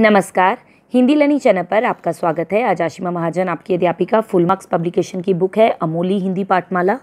नमस्कार। Hindi learning channel पर आपका स्वागत है। आज आशिमा महाजन, आपकी अध्यापिका, फुल मार्क्स पब्लिकेशन की बुक है अमोली हिंदी पाठमाला।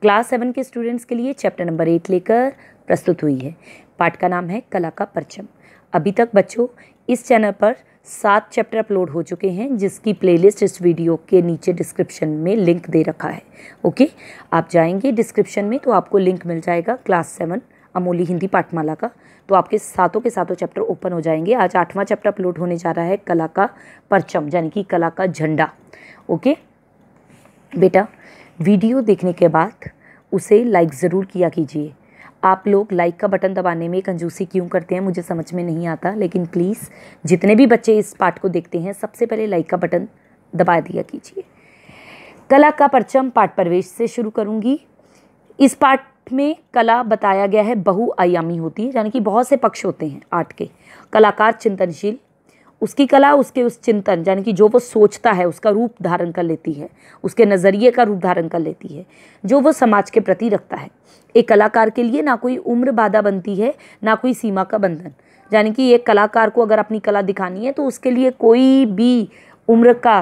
क्लास सेवन के स्टूडेंट्स के लिए चैप्टर नंबर एट लेकर प्रस्तुत हुई है। पाठ का नाम है कला का परचम। अभी तक बच्चों, इस चैनल पर सात चैप्टर अपलोड हो चुके हैं, जिसकी प्लेलिस्ट इस वीडियो के नीचे डिस्क्रिप्शन में लिंक दे रखा है। ओके? आप जाएँगे डिस्क्रिप्शन में तो आपको लिंक मिल जाएगा क्लास सेवन अमोली हिंदी पाठमाला का। तो आपके सातों के सातों चैप्टर ओपन हो जाएँगे। आज आठवां चैप्टर अपलोड होने जा रहा है कला का परचम, यानी कि कला का झंडा। ओके बेटा वीडियो देखने के बाद उसे लाइक ज़रूर किया कीजिए। आप लोग लाइक का बटन दबाने में कंजूसी क्यों करते हैं, मुझे समझ में नहीं आता। लेकिन प्लीज़ जितने भी बच्चे इस पाठ को देखते हैं, सबसे पहले लाइक का बटन दबा दिया कीजिए। कला का परचम पाठ प्रवेश से शुरू करूँगी। इस पाठ में कला बताया गया है बहुआयामी होती है, यानी कि बहुत से पक्ष होते हैं आर्ट के। कलाकार चिंतनशील, उसकी कला, उसके उस चिंतन, यानी कि जो वो सोचता है, उसका रूप धारण कर लेती है, उसके नज़रिए का रूप धारण कर लेती है, जो वो समाज के प्रति रखता है। एक कलाकार के लिए ना कोई उम्र बाधा बनती है, ना कोई सीमा का बंधन। यानी कि एक कलाकार को अगर अपनी कला दिखानी है तो उसके लिए कोई भी उम्र का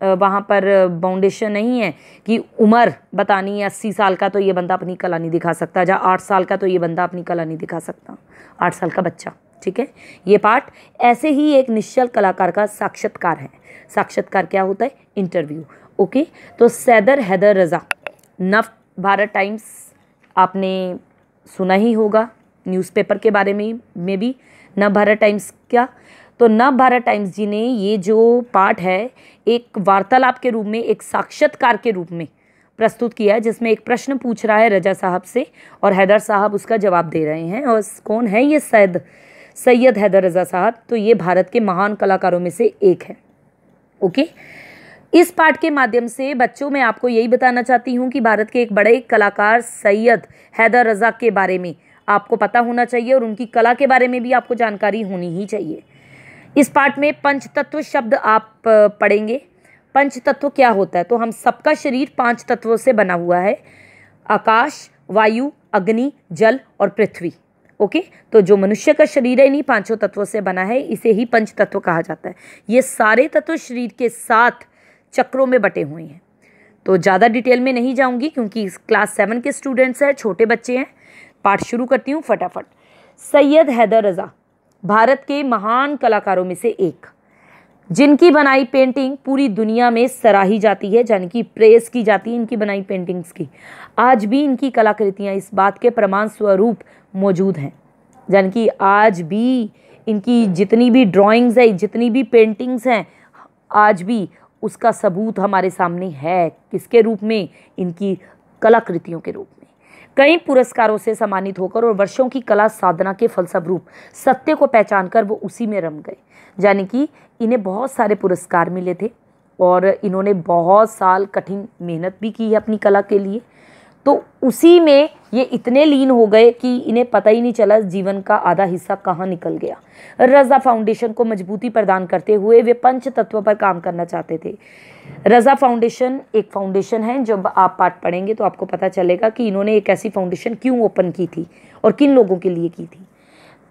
वहाँ पर बाउंडेशन नहीं है कि उम्र बतानी है अस्सी साल का तो ये बंदा अपनी कला नहीं दिखा सकता, या आठ साल का तो ये बंदा अपनी कला नहीं दिखा सकता। आठ साल का बच्चा, ठीक है? ये पार्ट ऐसे ही एक निश्चल कलाकार का साक्षात्कार है। साक्षात्कार क्या होता है? इंटरव्यू ओके तो सैदर हैदर रज़ा, नव भारत टाइम्स, आपने सुना ही होगा न्यूज़पेपर के बारे में में भी, नव भारत टाइम्स क्या तो नव भारत टाइम्स जी ने ये जो पाठ है, एक वार्तालाप के रूप में, एक साक्षात्कार के रूप में प्रस्तुत किया है, जिसमें एक प्रश्न पूछ रहा है रजा साहब से और हैदर साहब उसका जवाब दे रहे हैं। और कौन है ये सैद? सैयद हैदर रजा साहब। तो ये भारत के महान कलाकारों में से एक है। ओके? इस पाठ के माध्यम से बच्चों, में आपको यही बताना चाहती हूँ कि भारत के एक बड़े कलाकार सैयद हैदर रजा के बारे में आपको पता होना चाहिए और उनकी कला के बारे में भी आपको जानकारी होनी ही चाहिए। इस पाठ में पंच तत्व शब्द आप पढ़ेंगे। पंच तत्व क्या होता है? तो हम सबका शरीर पाँच तत्वों से बना हुआ है। आकाश, वायु, अग्नि, जल और पृथ्वी। ओके? तो जो मनुष्य का शरीर है, इन्हीं पाँचों तत्वों से बना है। इसे ही पंच तत्व कहा जाता है। ये सारे तत्व शरीर के साथ चक्रों में बटे हुए हैं। तो ज़्यादा डिटेल में नहीं जाऊँगी, क्योंकि क्लास सेवन के स्टूडेंट्स हैं, छोटे बच्चे हैं। पाठ शुरू करती हूँ फटाफट। सैयद हैदर रज़ा। भारत के महान कलाकारों में से एक। जिनकी बनाई पेंटिंग पूरी दुनिया में सराही जाती है, यानी कि प्रेस की जाती है इनकी बनाई पेंटिंग्स की। आज भी इनकी कलाकृतियाँ इस बात के प्रमाण स्वरूप मौजूद हैं, यानी कि आज भी इनकी जितनी भी ड्राइंग्स है, जितनी भी पेंटिंग्स हैं, आज भी उसका सबूत हमारे सामने है। किसके रूप में? इनकी कलाकृतियों के रूप कई पुरस्कारों से सम्मानित होकर और वर्षों की कला साधना के फलस्वरूप सत्य को पहचान कर वो उसी में रम गए। यानी कि इन्हें बहुत सारे पुरस्कार मिले थे और इन्होंने बहुत साल कठिन मेहनत भी की है अपनी कला के लिए। तो उसी में ये इतने लीन हो गए कि इन्हें पता ही नहीं चला जीवन का आधा हिस्सा कहाँ निकल गया। रज़ा फाउंडेशन को मजबूती प्रदान करते हुए वे पंच तत्व पर काम करना चाहते थे। रज़ा फाउंडेशन एक फाउंडेशन है, जब आप पाठ पढ़ेंगे तो आपको पता चलेगा कि इन्होंने एक ऐसी फाउंडेशन क्यों ओपन की थी और किन लोगों के लिए की थी।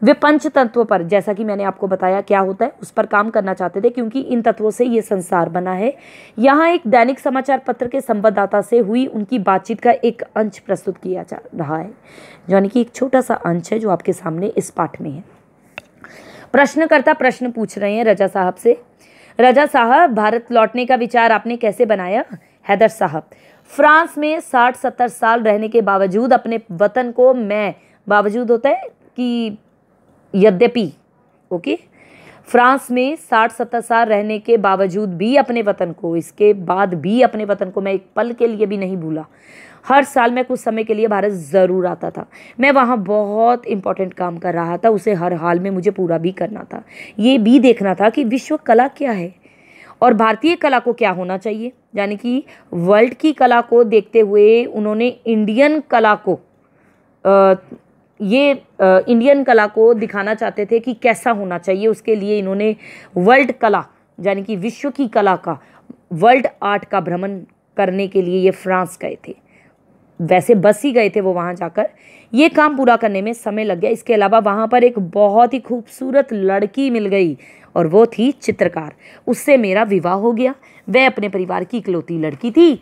वे पंच तत्व पर, जैसा कि मैंने आपको बताया क्या होता है, उस पर काम करना चाहते थे, क्योंकि इन तत्वों से ये संसार बना है। यहाँ एक दैनिक समाचार पत्र के संवाददाता से हुई उनकी बातचीत का एक अंश प्रस्तुत किया जा रहा है, यानी कि एक छोटा सा अंश है जो आपके सामने इस पाठ में है। प्रश्नकर्ता प्रश्न पूछ रहे हैं रजा साहब से। रजा साहब, भारत लौटने का विचार आपने कैसे बनाया? हैदर साहब, फ्रांस में साठ सत्तर साल रहने के बावजूद अपने वतन को मैं, बावजूद होता है कि यद्यपि, ओके? फ्रांस में साठ सत्तर साल रहने के बावजूद भी अपने वतन को, इसके बाद भी अपने वतन को मैं एक पल के लिए भी नहीं भूला। हर साल मैं कुछ समय के लिए भारत ज़रूर आता था। मैं वहाँ बहुत इंपॉर्टेंट काम कर रहा था, उसे हर हाल में मुझे पूरा भी करना था। ये भी देखना था कि विश्व कला क्या है और भारतीय कला को क्या होना चाहिए। यानी कि वर्ल्ड की कला को देखते हुए उन्होंने इंडियन कला को ये इंडियन कला को दिखाना चाहते थे कि कैसा होना चाहिए। उसके लिए इन्होंने वर्ल्ड कला, यानी कि विश्व की कला का वर्ल्ड आर्ट का भ्रमण करने के लिए ये फ्रांस गए थे। वैसे बस ही गए थे वो वहाँ जाकर। ये काम पूरा करने में समय लग गया। इसके अलावा वहाँ पर एक बहुत ही खूबसूरत लड़की मिल गई और वो थी चित्रकार। उससे मेरा विवाह हो गया। वह अपने परिवार की इकलौती लड़की थी।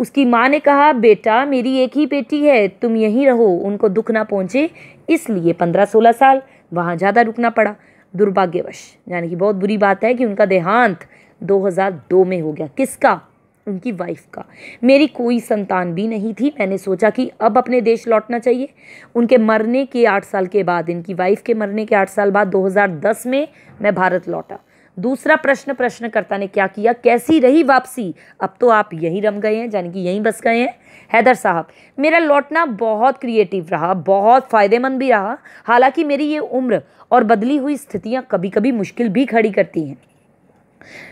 उसकी माँ ने कहा, बेटा, मेरी एक ही बेटी है, तुम यहीं रहो, उनको दुख ना पहुँचे, इसलिए पंद्रह सोलह साल वहाँ ज़्यादा रुकना पड़ा। दुर्भाग्यवश, यानी कि बहुत बुरी बात है कि उनका देहांत 2002 में हो गया। किसका? उनकी वाइफ का। मेरी कोई संतान भी नहीं थी। मैंने सोचा कि अब अपने देश लौटना चाहिए। उनके मरने के आठ साल के बाद, इनकी वाइफ के मरने के आठ साल बाद 2010 में मैं भारत लौटा। दूसरा प्रश्न, प्रश्नकर्ता ने क्या किया? कैसी रही वापसी? अब तो आप यहीं रम गए हैं, यानी कि यहीं बस गए हैं। हैदर साहब, मेरा लौटना बहुत क्रिएटिव रहा, बहुत फ़ायदेमंद भी रहा। हालाँकि मेरी ये उम्र और बदली हुई स्थितियाँ कभी कभी मुश्किल भी खड़ी करती हैं।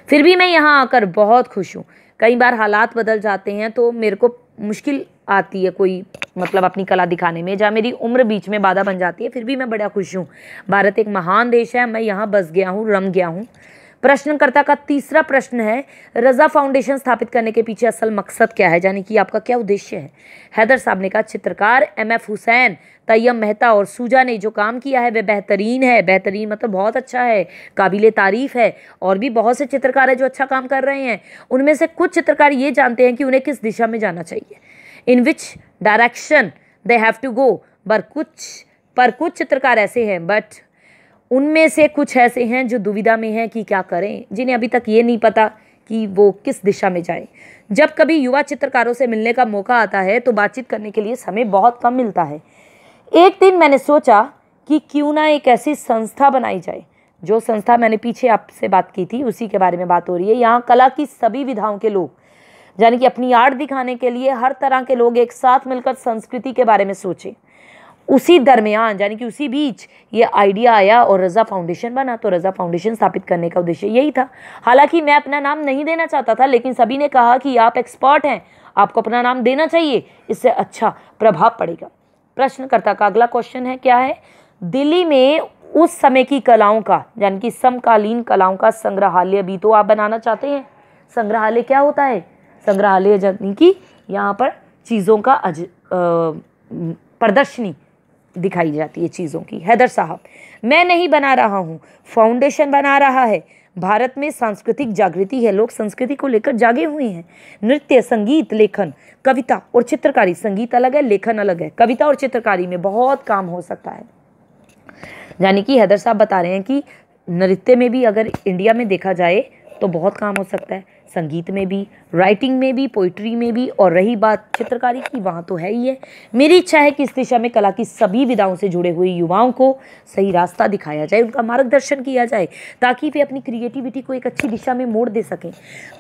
फिर भी मैं यहाँ आकर बहुत खुश हूँ। कई बार हालात बदल जाते हैं तो मेरे को मुश्किल आती है कोई मतलब अपनी कला दिखाने में। जहाँ मेरी उम्र बीच में बाधा बन जाती है, फिर भी मैं बड़ा खुश हूँ। भारत एक महान देश है, मैं यहाँ बस गया हूँ, रम गया हूँ। प्रश्नकर्ता का तीसरा प्रश्न है, रजा फाउंडेशन स्थापित करने के पीछे असल मकसद क्या है? यानी कि आपका क्या उद्देश्य है? हैदर साहब ने कहा, चित्रकार एम एफ़ हुसैन तैयम मेहता और सूजा ने जो काम किया है, वह बेहतरीन है। बेहतरीन मतलब बहुत अच्छा है, काबिल तारीफ़ है और भी बहुत से चित्रकार हैं जो अच्छा काम कर रहे हैं। उनमें से कुछ चित्रकार ये जानते हैं कि उन्हें किस दिशा में जाना चाहिए। In which direction they have to go, पर कुछ पर कुछ चित्रकार ऐसे हैं, बट उनमें से कुछ ऐसे हैं जो दुविधा में हैं कि क्या करें, जिन्हें अभी तक ये नहीं पता कि वो किस दिशा में जाए। जब कभी युवा चित्रकारों से मिलने का मौका आता है तो बातचीत करने के लिए समय बहुत कम मिलता है। एक दिन मैंने सोचा कि क्यों ना एक ऐसी संस्था बनाई जाए। जो संस्था मैंने पीछे आपसे बात की थी, उसी के बारे में बात हो रही है। यहाँ कला की सभी विधाओं के लोग, यानी कि अपनी आर्ट दिखाने के लिए हर तरह के लोग एक साथ मिलकर संस्कृति के बारे में सोचें। उसी दरमियान, यानी कि उसी बीच ये आइडिया आया और रज़ा फाउंडेशन बना तो रज़ा फाउंडेशन स्थापित करने का उद्देश्य यही था। हालाँकि मैं अपना नाम नहीं देना चाहता था, लेकिन सभी ने कहा कि आप एक्सपर्ट हैं, आपको अपना नाम देना चाहिए, इससे अच्छा प्रभाव पड़ेगा। प्रश्नकर्ता का अगला क्वेश्चन है, क्या है? दिल्ली में उस समय की कलाओं का, यानी कि समकालीन कलाओं का संग्रहालय भी तो आप बनाना चाहते हैं। संग्रहालय क्या होता है? संग्रहालय यानी कि यहाँ पर चीज़ों का अज प्रदर्शनी दिखाई जाती है चीज़ों की। हैदर साहब, मैं नहीं बना रहा हूँ, फाउंडेशन बना रहा है। भारत में सांस्कृतिक जागृति है, लोग संस्कृति को लेकर जागे हुए हैं। नृत्य, संगीत, लेखन, कविता और चित्रकारी, संगीत अलग है, लेखन अलग है। कविता और चित्रकारी में बहुत काम हो सकता है। यानी कि हैदर साहब बता रहे हैं कि नृत्य में भी अगर इंडिया में देखा जाए तो बहुत काम हो सकता है, संगीत में भी राइटिंग में भी पोइट्री में भी, और रही बात चित्रकारी की, वहाँ तो है ही है। मेरी इच्छा है कि इस दिशा में कला की सभी विधाओं से जुड़े हुए युवाओं को सही रास्ता दिखाया जाए, उनका मार्गदर्शन किया जाए, ताकि वे अपनी क्रिएटिविटी को एक अच्छी दिशा में मोड़ दे सकें।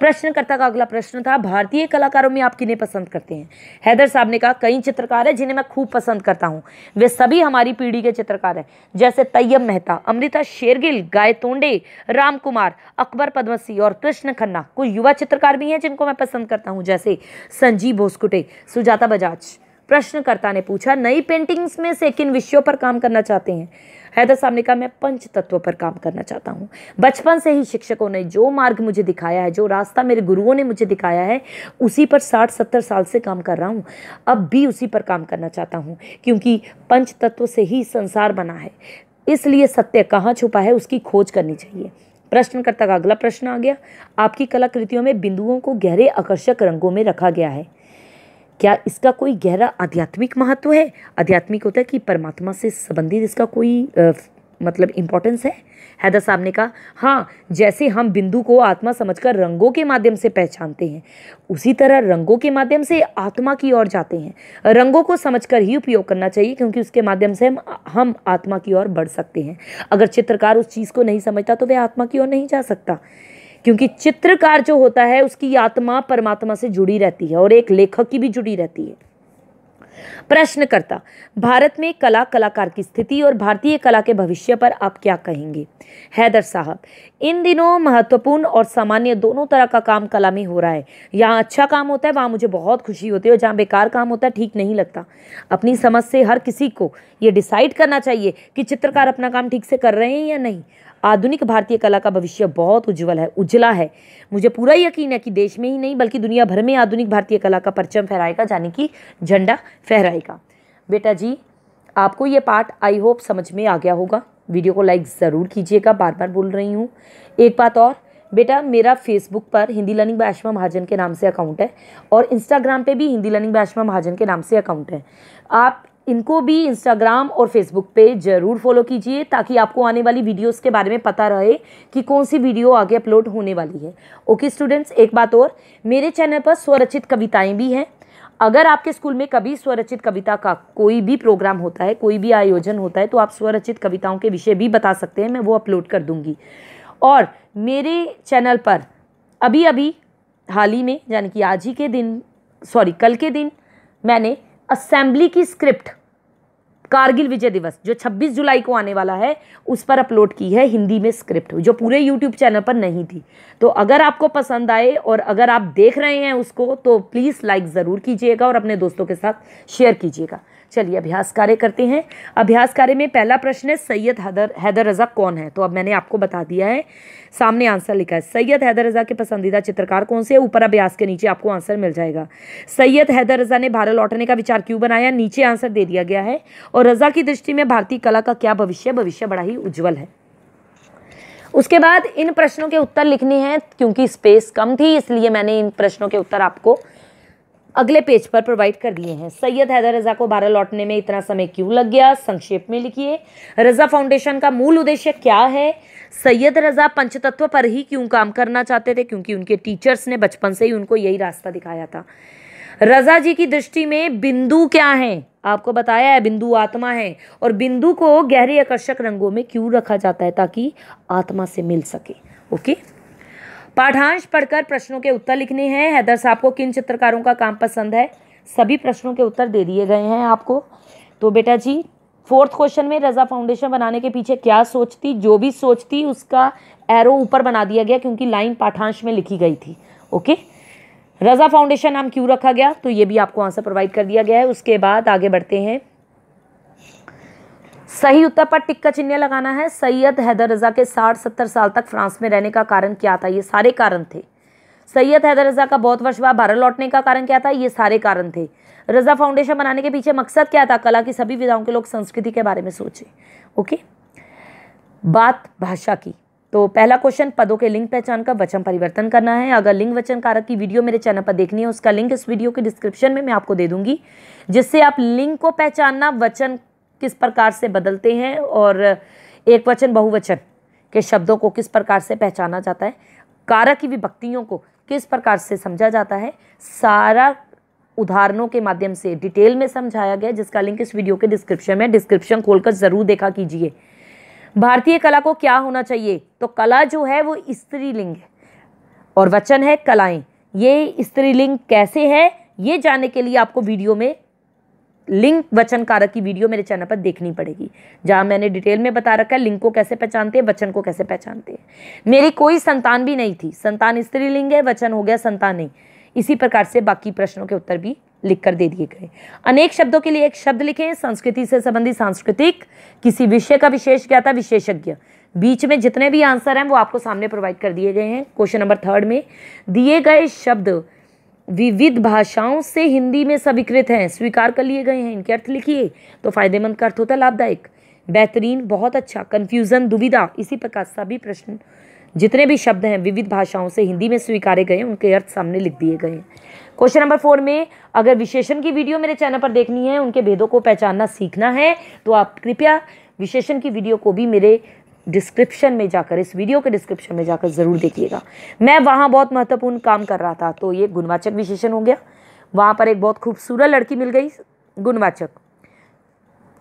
प्रश्नकर्ता का अगला प्रश्न था, भारतीय कलाकारों में आप किन्हें पसंद करते हैं? हैदर साहब ने कहा, कई चित्रकार हैं जिन्हें मैं खूब पसंद करता हूँ। वे सभी हमारी पीढ़ी के चित्रकार हैं, जैसे तैयब मेहता, अमृता शेरगिल, गाय तोंडे, राम कुमार, अकबर पद्मसी और कृष्ण खन्ना। कुछ युवा चित्रकार भी हैं जिनको मैं पसंद करता हूँ, जैसे संजीव भोसकुटे सुजाता बजाज। प्रश्नकर्ता ने पूछा, नई पेंटिंग्स में से किन विषयों पर काम करना चाहते हैं? हैदर साहब ने कहा, मैं पंच तत्व पर काम करना चाहता हूँ। बचपन से ही शिक्षकों ने जो मार्ग मुझे दिखाया है, जो रास्ता मेरे गुरुओं ने मुझे दिखाया है, उसी पर साठ सत्तर साल से काम कर रहा हूँ। अब भी उसी पर काम करना चाहता हूँ, क्योंकि पंच तत्व से ही संसार बना है। इसलिए सत्य कहाँ छुपा है, उसकी खोज करनी चाहिए। प्रश्नकर्ता का अगला प्रश्न आ गया। आपकी कलाकृतियों में बिंदुओं को गहरे आकर्षक रंगों में रखा गया है। क्या इसका कोई गहरा आध्यात्मिक महत्व है? आध्यात्मिक होता है कि परमात्मा से संबंधित इसका कोई मतलब इम्पोर्टेंस है? हैदर साहब ने कहा हाँ जैसे हम बिंदु को आत्मा समझकर रंगों के माध्यम से पहचानते हैं, उसी तरह रंगों के माध्यम से आत्मा की ओर जाते हैं। रंगों को समझकर ही उपयोग करना चाहिए, क्योंकि उसके माध्यम से हम हम आत्मा की ओर बढ़ सकते हैं। अगर चित्रकार उस चीज़ को नहीं समझता तो वह आत्मा की ओर नहीं जा सकता। क्योंकि चित्रकार जो होता है, उसकी आत्मा परमात्मा से जुड़ी रहती है और एक लेखक की भी जुड़ी रहती है। प्रश्नकर्ता, भारत में कला, कलाकार की स्थिति और भारतीय कला के भविष्य पर आप क्या कहेंगे? हैदर साहब, इन दिनों महत्वपूर्ण और सामान्य दोनों तरह का काम कला में हो रहा है। यहाँ अच्छा काम होता है, वहाँ मुझे बहुत खुशी होती है और जहाँ बेकार काम होता है, ठीक नहीं लगता। अपनी समझ से हर किसी को ये डिसाइड करना चाहिए कि चित्रकार अपना काम ठीक से कर रहे हैं या नहीं। आधुनिक भारतीय कला का भविष्य बहुत उज्जवल है उज्जला है। मुझे पूरा यकीन है कि देश में ही नहीं, बल्कि दुनिया भर में आधुनिक भारतीय कला का परचम फहराएगा, यानी कि झंडा फहराएगा। बेटा जी, आपको ये पार्ट आई होप समझ में आ गया होगा। वीडियो को लाइक ज़रूर कीजिएगा बार बार बोल रही हूँ। एक बात और, बेटा मेरा फेसबुक पर हिंदी लर्निंग बाय आशमा महाजन के नाम से अकाउंट है और इंस्टाग्राम पे भी हिंदी लर्निंग बाय आशमा महाजन के नाम से अकाउंट है। आप इनको भी इंस्टाग्राम और फेसबुक पे ज़रूर फॉलो कीजिए ताकि आपको आने वाली वीडियोस के बारे में पता रहे कि कौन सी वीडियो आगे अपलोड होने वाली है। ओके स्टूडेंट्स एक बात और, मेरे चैनल पर स्वरचित कविताएँ भी हैं। अगर आपके स्कूल में कभी स्वरचित कविता का कोई भी प्रोग्राम होता है, कोई भी आयोजन होता है तो आप स्वरचित कविताओं के विषय भी बता सकते हैं, मैं वो अपलोड कर दूँगी। और मेरे चैनल पर अभी अभी हाल ही में, यानी कि आज ही के दिन सॉरी कल के दिन, मैंने असेंबली की स्क्रिप्ट, कारगिल विजय दिवस, जो 26 जुलाई को आने वाला है, उस पर अपलोड की है हिंदी में स्क्रिप्ट, जो पूरे यूट्यूब चैनल पर नहीं थी। तो अगर आपको पसंद आए और अगर आप देख रहे हैं उसको तो प्लीज़ लाइक ज़रूर कीजिएगा और अपने दोस्तों के साथ शेयर कीजिएगा। चलिए अभ्यास कार्य करते हैं। अभ्यास कार्य में पहला प्रश्न है, सैयद हैदर हैदर रजा कौन है? तो अब मैंने आपको बता दिया है, सामने आंसर लिखा है, सैयद हैदर रजा के पसंदीदा चित्रकार कौन से ऊपर अभ्यास के नीचे आपको आंसर मिल जाएगा। सैयद हैदर रजा ने भारत लौटने का विचार क्यों बनाया? नीचे आंसर दे दिया गया है और रजा की दृष्टि में भारतीय कला का क्या भविष्य भविष्य बड़ा ही उज्जवल है। उसके बाद इन प्रश्नों के उत्तर लिखने हैं, क्योंकि स्पेस कम थी, इसलिए मैंने इन प्रश्नों के उत्तर आपको अगले पेज पर प्रोवाइड कर दिए हैं। सैयद हैदर रजा को भारत लौटने में इतना समय क्यों लग गया? संक्षेप में लिखिए। रजा फाउंडेशन का मूल उद्देश्य क्या है? सैयद रजा पंचतत्व पर ही क्यों काम करना चाहते थे? क्योंकि उनके टीचर्स ने बचपन से ही उनको यही रास्ता दिखाया था। रजा जी की दृष्टि में बिंदु क्या है? आपको बताया है, बिंदु आत्मा है। और बिंदु को गहरे आकर्षक रंगों में क्यों रखा जाता है? ताकि आत्मा से मिल सके। ओके? पाठांश पढ़कर प्रश्नों के उत्तर लिखने हैं। हैदर साहब को किन चित्रकारों का काम पसंद है? सभी प्रश्नों के उत्तर दे दिए गए हैं आपको। तो बेटा जी, फोर्थ क्वेश्चन में रजा फाउंडेशन बनाने के पीछे क्या सोचती, जो भी सोचती, उसका एरो ऊपर बना दिया गया क्योंकि लाइन पाठांश में लिखी गई थी। ओके रजा फाउंडेशन नाम क्यों रखा गया? तो ये भी आपको आंसर प्रोवाइड कर दिया गया है। उसके बाद आगे बढ़ते हैं। सही उत्तर पर टिक का चिन्ह लगाना है। सैयद हैदर रजा के साठ सत्तर साल तक फ्रांस में रहने का कारण क्या था? ये सारे कारण थे। सैयद हैदर रजा का बहुत वर्ष बाद भारत लौटने का कारण क्या था? ये सारे कारण थे। रजा फाउंडेशन बनाने के पीछे मकसद क्या था? कला की सभी विधाओं के लोग संस्कृति के बारे में सोचे। ओके? बात भाषा की। तो पहला क्वेश्चन पदों के लिंग पहचान का वचन परिवर्तन करना है। अगर लिंग वचन कारक की वीडियो मेरे चैनल पर देखनी है, उसका लिंक इस वीडियो के डिस्क्रिप्शन में मैं आपको दे दूँगी, जिससे आप लिंग को पहचानना, वचन किस प्रकार से बदलते हैं और एक वचन, बहुवचन के शब्दों को किस प्रकार से पहचाना जाता है कारक की विभक्तियों को किस प्रकार से समझा जाता है, सारा उदाहरणों के माध्यम से डिटेल में समझाया गया जिसका लिंक इस वीडियो के डिस्क्रिप्शन में डिस्क्रिप्शन खोलकर ज़रूर देखा कीजिए। भारतीय कला को क्या होना चाहिए? तो कला जो है वो स्त्रीलिंग है और वचन है कलाएँ। ये स्त्रीलिंग कैसे है, ये जानने के लिए आपको वीडियो में लिंक वचन कारक की वीडियो मेरे चैनल पर देखनी पड़ेगी, जहाँ मैंने डिटेल में बता रखा है लिंक को कैसे पहचानते हैं, वचन को कैसे पहचानते हैं। मेरी कोई संतान भी नहीं थी, संतान स्त्रीलिंग है, वचन हो गया संतान नहीं। इसी प्रकार से बाकी प्रश्नों के उत्तर भी लिख कर दे दिए गए। अनेक शब्दों के लिए एक शब्द लिखें, संस्कृति से संबंधित सांस्कृतिक, किसी विषय का विशेष था विशेषज्ञ। बीच में जितने भी आंसर हैं, वो आपको सामने प्रोवाइड कर दिए गए हैं। क्वेश्चन नंबर थर्ड में दिए गए शब्द विविध भाषाओं से हिंदी में स्वीकृत हैं। स्वीकार कर लिए गए हैं। इनके अर्थ लिखिए तो फ़ायदेमंद का अर्थ होता है लाभदायक। बेहतरीन, बहुत अच्छा। कन्फ्यूज़न दुविधा, इसी प्रकार सभी प्रश्न, जितने भी शब्द हैं, विविध भाषाओं से हिंदी में स्वीकारे गए उनके अर्थ सामने लिख दिए गए हैं। क्वेश्चन नंबर फोर में, अगर विशेषण की वीडियो मेरे चैनल पर देखनी है, उनके भेदों को पहचानना सीखना है तो आप कृपया विशेषण की वीडियो को भी मेरे डिस्क्रिप्शन में जाकर, इस वीडियो के डिस्क्रिप्शन में जाकर ज़रूर देखिएगा। मैं वहाँ बहुत महत्वपूर्ण काम कर रहा था तो ये गुणवाचक विशेषण हो गया। वहाँ पर एक बहुत खूबसूरत लड़की मिल गई, गुणवाचक।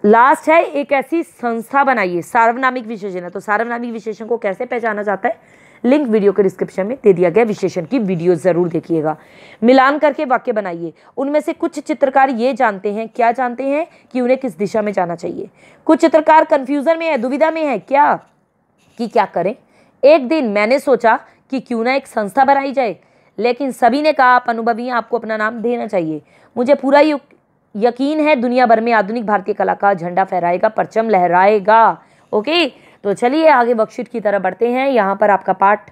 लास्ट है, एक ऐसी संस्था बनाइए, सार्वनामिक विशेषण है तो सार्वनामिक विशेषण को कैसे पहचाना जाता है? लिंक वीडियो के डिस्क्रिप्शन में दे दिया गया, विशेषण की वीडियो ज़रूर देखिएगा। मिलान करके वाक्य बनाइए। उनमें से कुछ चित्रकार ये जानते हैं, क्या जानते हैं कि उन्हें किस दिशा में जाना चाहिए? कुछ चित्रकार कंफ्यूजन में है, दुविधा में है, क्या? कि क्या करें? एक दिन मैंने सोचा कि क्यों ना एक संस्था बनाई जाए, लेकिन सभी ने कहा, आप अनुभवी हैं, आपको अपना नाम देना चाहिए। मुझे पूरा यकीन है, दुनिया भर में आधुनिक भारतीय कला का झंडा फहराएगा, परचम लहराएगा। ओके? तो चलिए आगे वर्कशीट की तरह बढ़ते हैं। यहाँ पर आपका पाठ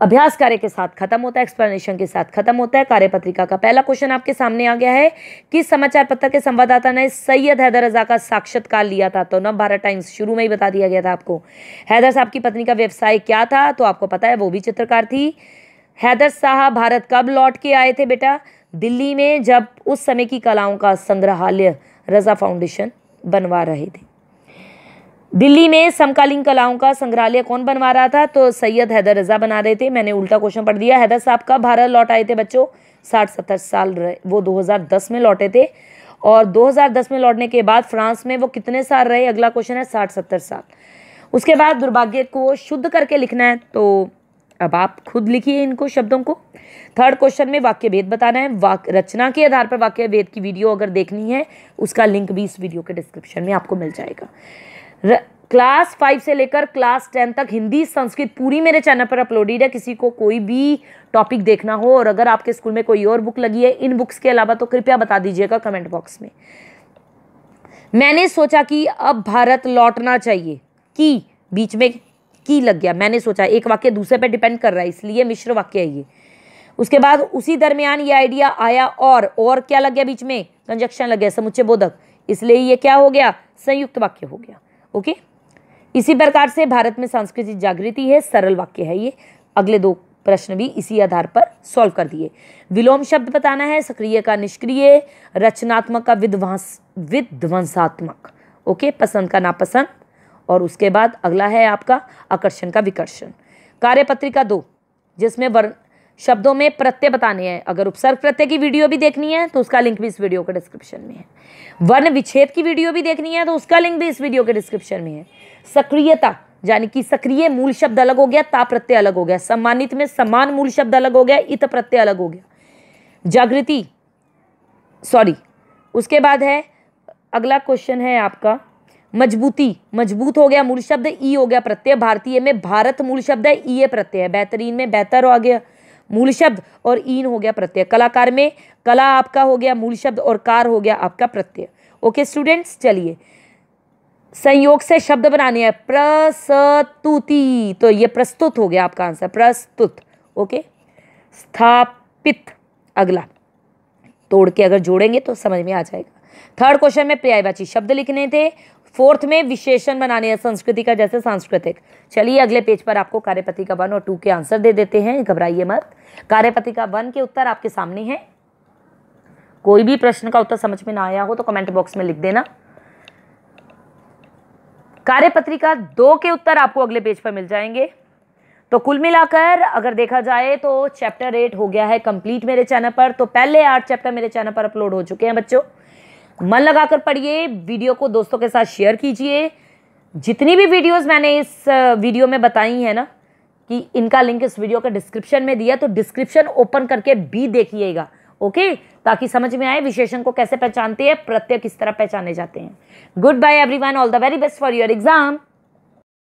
अभ्यास कार्य के साथ खत्म होता है एक्सप्लेनेशन के साथ खत्म होता है। कार्यपत्रिका का पहला क्वेश्चन आपके सामने आ गया है किस समाचार पत्र के संवाददाता ने सैयद हैदर रजा का साक्षात्कार लिया था। तो नव भारत टाइम्स शुरू में ही बता दिया गया था आपको। हैदर साहब की पत्नी का व्यवसाय क्या था? तो आपको पता है, वो भी चित्रकार थी। हैदर साहब भारत कब लौट के आए थे बेटा? दिल्ली में जब उस समय की कलाओं का संग्रहालय रजा फाउंडेशन बनवा रहे थे। दिल्ली में समकालीन कलाओं का संग्रहालय कौन बनवा रहा था? तो सैयद हैदर रजा बना रहे थे। मैंने उल्टा क्वेश्चन पढ़ दिया। हैदर साहब का भारत लौट आए थे बच्चों? साठ, सत्तर साल रहे। वो 2010 में लौटे थे। और 2010 में लौटने के बाद फ्रांस में वो कितने साल रहे? अगला क्वेश्चन है, साठ, सत्तर साल। उसके बाद दुर्भाग्य को शुद्ध करके लिखना है। तो अब आप खुद लिखिए इनको शब्दों को। थर्ड क्वेश्चन में वाक्य भेद बताना है। वाक, रचना के आधार पर वाक्य भेद की वीडियो अगर देखनी है, उसका लिंक भी इस वीडियो के डिस्क्रिप्शन में आपको मिल जाएगा। क्लास फाइव से लेकर क्लास टेन तक हिंदी संस्कृत पूरी मेरे चैनल पर अपलोडेड है। किसी को कोई भी टॉपिक देखना हो और अगर आपके स्कूल में कोई और बुक लगी है, इन बुक्स के अलावा तो कृपया बता दीजिएगा कमेंट बॉक्स में। मैंने सोचा कि अब भारत लौटना चाहिए। कि? बीच में की लग गया। मैंने सोचा, एक वाक्य दूसरे पर डिपेंड कर रहा है, इसलिए मिश्र वाक्य है ये। उसके बाद उसी दरमियान ये आइडिया आया और और क्या लग गया बीच में? कंजक्शन लग गया, समुच्चय बोधक। इसलिए ये क्या हो गया? संयुक्त वाक्य हो गया। ओके? इसी प्रकार से भारत में सांस्कृतिक जागृति है, सरल वाक्य है ये। अगले दो प्रश्न भी इसी आधार पर सॉल्व कर दिए। विलोम शब्द बताना है, सक्रिय का निष्क्रिय, रचनात्मक का विध्वंस, विध्वंसात्मक। ओके? पसंद का नापसंद। और उसके बाद अगला है आपका आकर्षण का विकर्षण। कार्यपत्रिका दो, जिसमें वर्ण शब्दों में प्रत्यय बताने हैं। अगर उपसर्ग प्रत्यय की वीडियो भी देखनी है तो उसका लिंक भी इस वीडियो के डिस्क्रिप्शन में है। वर्ण विच्छेद की वीडियो भी देखनी है तो उसका लिंक भी इस वीडियो के डिस्क्रिप्शन में है। सक्रियता, यानी कि सक्रिय मूल शब्द अलग हो गया, ता प्रत्यय अलग हो गया। सम्मानित में समान मूल शब्द अलग हो गया, इत प्रत्यय अलग हो गया। जागृति, सॉरी, उसके बाद है, अगला क्वेश्चन है आपका, मजबूती, मज़बूत हो गया मूल शब्द, ई हो गया प्रत्यय। भारतीय में भारत मूल शब्द है, ई ए प्रत्यय। है बेहतरीन में बेहतर हो गया। मूल शब्द और ईन हो गया प्रत्यय। कलाकार में कला आपका हो गया मूल शब्द और कार हो गया आपका प्रत्यय। ओके स्टूडेंट्स, चलिए। संयोग से शब्द बनाने हैं। प्रस्तुति। तो ये प्रस्तुत हो गया आपका आंसर, प्रस्तुत। ओके? स्थापित। अगला। तोड़ के अगर जोड़ेंगे तो समझ में आ जाएगा। थर्ड क्वेश्चन में पर्यायवाची शब्द लिखने थे फोर्थ में विशेषण बनाने हैं संस्कृति का, जैसे सांस्कृतिक। चलिए अगले पेज पर आपको कार्यपति का वन और टू के आंसर दे देते हैं, घबराइए मत। कार्यपति का वन के उत्तर आपके सामने हैं। कोई भी प्रश्न का उत्तर समझ में ना आया हो तो कमेंट बॉक्स में लिख देना। कार्यपत्रिका दो के उत्तर आपको अगले पेज पर मिल जाएँगे। तो कुल मिलाकर अगर देखा जाए तो चैप्टर एट हो गया है कंप्लीट मेरे चैनल पर। तो पहले आठ चैप्टर मेरे चैनल पर अपलोड हो चुके हैं बच्चों। मन लगाकर पढ़िए, वीडियो को दोस्तों के साथ शेयर कीजिए। जितनी भी वीडियोस मैंने इस वीडियो में बताई है ना, कि इनका लिंक इस वीडियो के डिस्क्रिप्शन में दिया तो डिस्क्रिप्शन ओपन करके भी देखिएगा ओके ताकि समझ में आए विशेषण को कैसे पहचानते हैं, प्रत्यय किस तरह पहचाने जाते हैं। Goodbye everyone all the very best for your exam